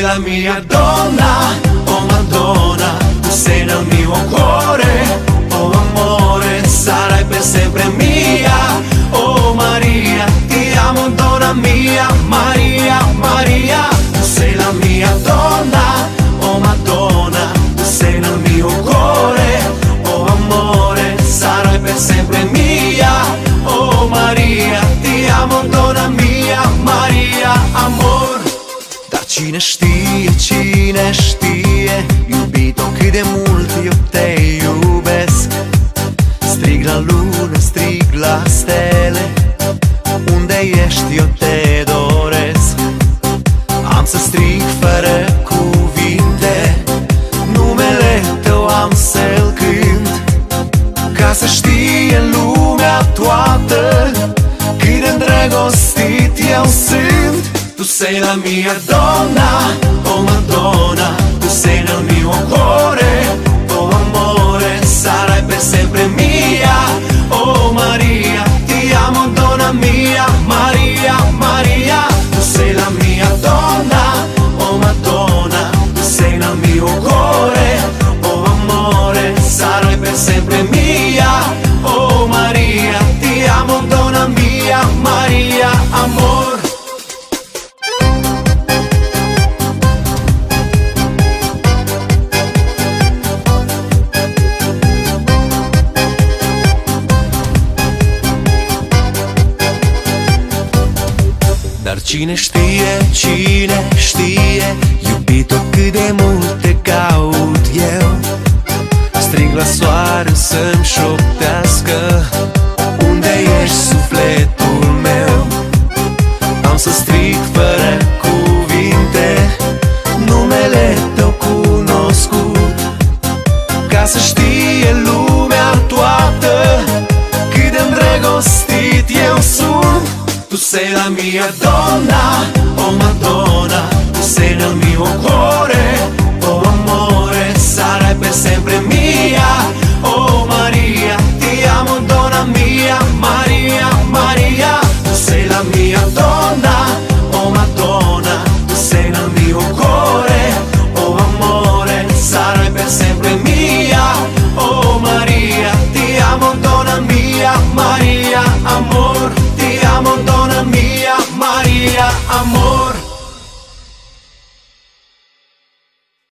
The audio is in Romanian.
la mia donna, oh Madonna, tu sei nel mio cuore, oh amore, sarai per sempre mia, oh Maria, ti amo donna mia, Maria, Maria, cine știe, cine știe Iubito cât de mult eu te iubesc. Strig la lună, strig la stele Unde ești eu te doresc. Am să strig fără cuvinte Numele tău am să-l cânt. Ca să știe lumea toată sei la mia donna, oh Madonna Tu sei nel mio cuore, Dar cine știe, cine știe Iubito cât de mult te caut eu. Strig la soare să-mi șoc ser a minha dona. Uma amor.